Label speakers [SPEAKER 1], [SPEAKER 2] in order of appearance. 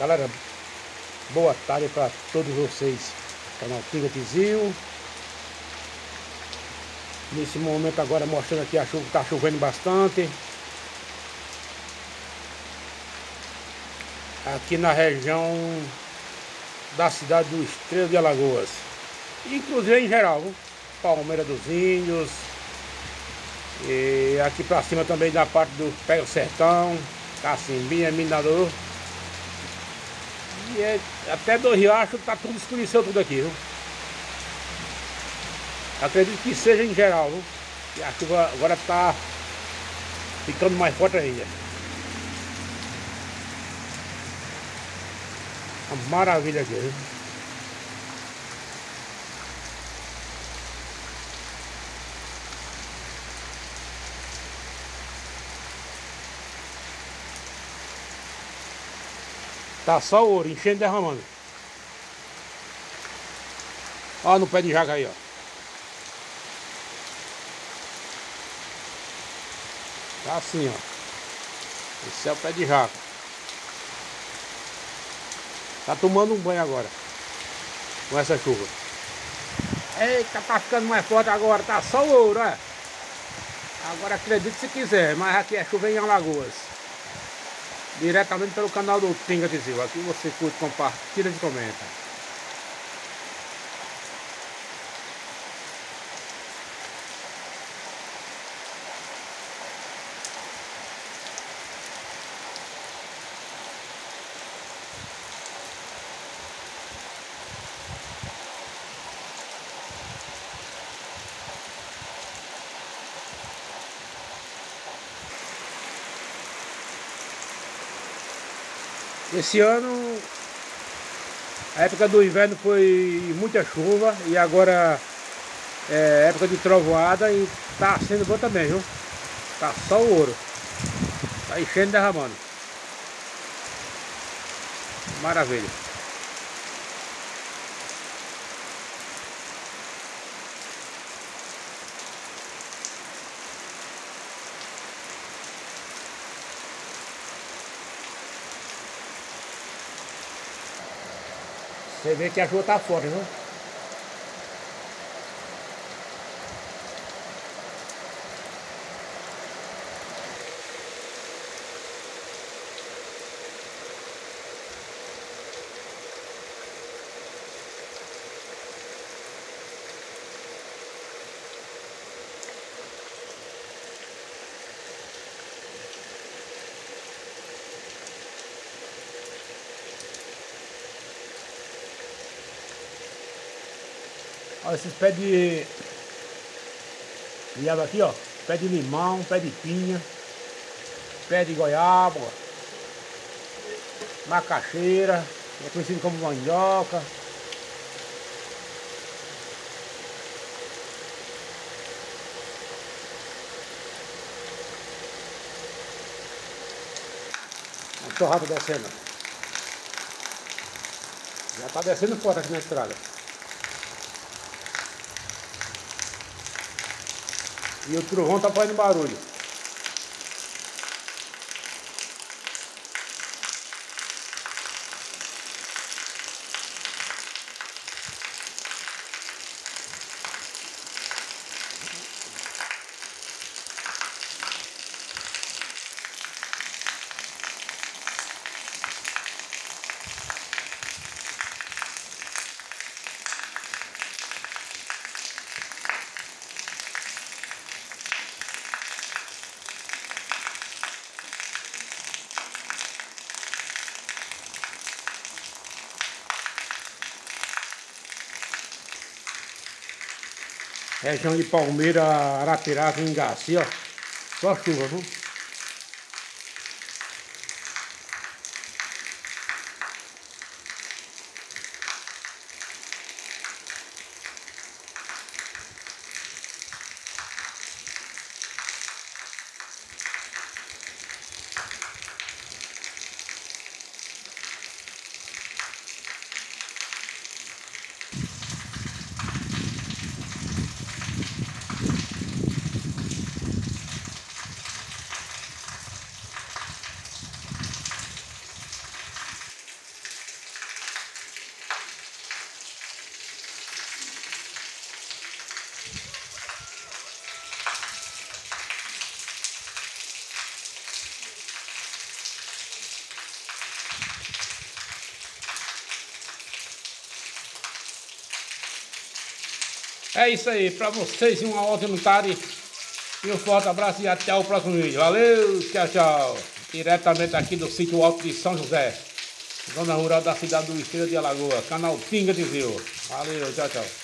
[SPEAKER 1] Galera, boa tarde para todos vocês. Canal Pinga Tizil. Nesse momento agora mostrando aqui a chuva, está chovendo bastante. Aqui na região da cidade do Estrela de Alagoas. Inclusive em geral? Palmeira dos Índios. E aqui para cima também da parte do Pega Sertão, Cacimbinha, Minador. É, até do riacho tá tudo escureceu tudo aqui, viu? Acredito que seja em geral, viu? E a chuva agora tá ficando mais forte ainda. Uma maravilha aqui, viu? Tá só ouro, enchendo e derramando. Ó no pé de jaca aí, ó. Tá assim, ó. Esse é o pé de jaca. Tá tomando um banho agora. Com essa chuva. Eita, tá ficando mais forte agora. Tá só ouro, é. Agora acredite se quiser, mas aqui é chuva em Alagoas diretamente pelo canal do Tinga Tizil. Aqui você curte, compartilha e comenta. Esse ano, a época do inverno foi muita chuva e agora é época de trovoada e tá sendo bom também, viu? Tá só o ouro. Tá enchendo e derramando. Maravilha. Você vê que a chuva tá forte, viu? Olha esses pés de, árvore aqui, ó. Pé de limão, pé de pinha, pé de goiaba, macaxeira, é conhecido como mandioca. A torrada descendo. Já tá descendo fora aqui na estrada. E o trovão tá fazendo barulho. Região de Palmeira, Arapiraca, Engaci, ó. Só chuva, viu? É isso aí, pra vocês uma ótima tarde. E um forte abraço e até o próximo vídeo. Valeu, tchau, tchau. Diretamente aqui do sítio Alto de São José. Zona Rural da cidade do Estrela de Alagoa. Canal Tinga de Rio. Valeu, tchau, tchau.